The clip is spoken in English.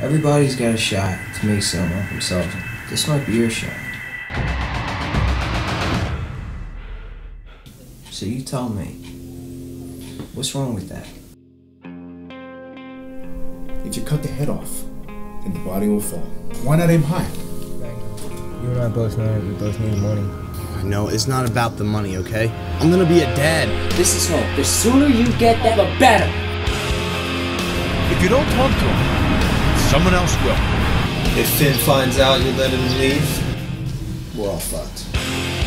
Everybody's got a shot to make something of themselves. This might be your shot. So you tell me, what's wrong with that? If you cut the head off, then the body will fall. Why not aim high? You and I both know we both need the money. I know it's not about the money, okay? I'm gonna be a dad. This is hope. The sooner you get that, the better. If you don't talk to him, someone else will. If Finn finds out you let him leave, we're all fucked.